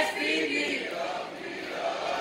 Yes, we